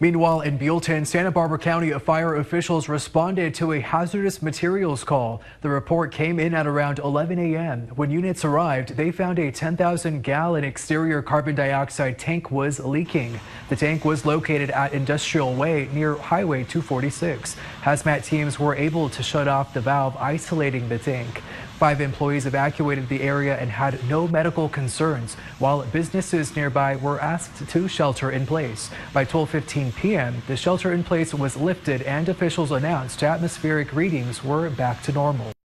Meanwhile, in Buellton, Santa Barbara County fire officials responded to a hazardous materials call. The report came in at around 11 a.m. When units arrived, they found a 10,000 gallon exterior carbon dioxide tank was leaking. The tank was located at Industrial Way near Highway 246. Hazmat teams were able to shut off the valve isolating the tank. Five employees evacuated the area and had no medical concerns, while businesses nearby were asked to shelter in place. By 12:15 p.m., the shelter in place was lifted and officials announced atmospheric readings were back to normal.